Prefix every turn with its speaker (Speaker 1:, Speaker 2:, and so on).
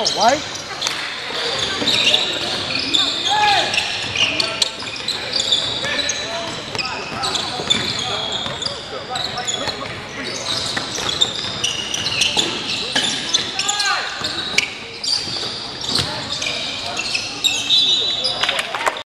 Speaker 1: Oh, why?